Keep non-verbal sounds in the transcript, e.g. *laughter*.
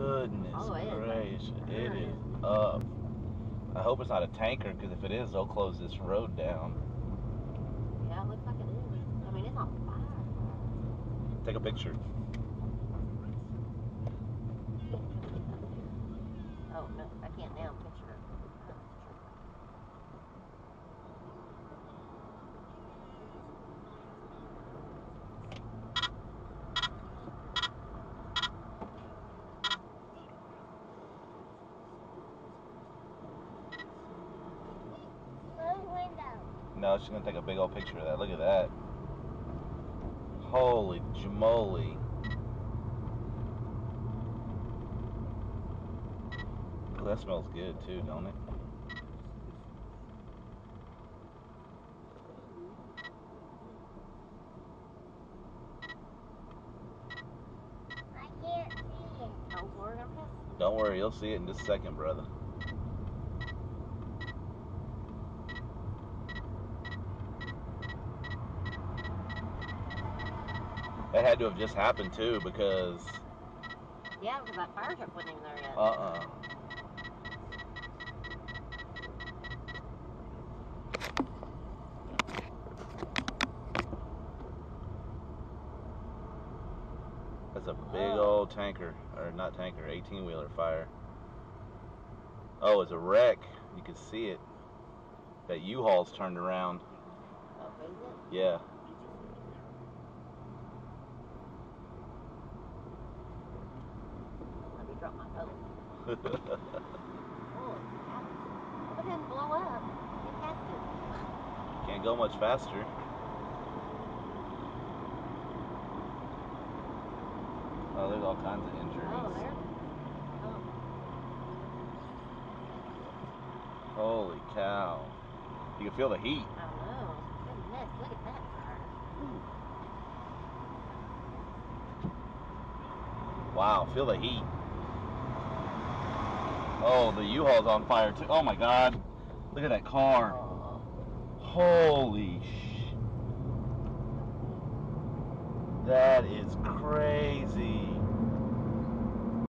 goodness Oh, it is. gracious. It There it is is. up. I hope it's not a tanker because if it is, they'll close this road down. Yeah, it looks like it is. I mean, it's on fire. Take a picture. Oh, no, I can't now picture it. Close window. No, she's gonna take a big old picture of that. Look at that. Holy jamoly. Oh, that smells good too, don't it? I can't see it. We're gonna pass. Don't worry, you'll see it in just a second, brother. That had to have just happened too because Yeah, because that fire truck wasn't even there yet. uh-uh. That's a big Oh. old tanker, or not tanker, 18 wheeler fire. Oh, it's a wreck. You can see it. That U-Haul's turned around. Oh, is it? Yeah. Drop my. Holy *laughs* oh, cow. It didn't blow up. It has to. Can't go much faster. Oh, there's all kinds of injuries. Oh, there. Oh, Holy cow. You can feel the heat. I know. Goodness, look at that fire. Wow, feel the heat. Oh, the U-Haul's on fire too. Oh my god. Look at that car. Holy sh. That is crazy.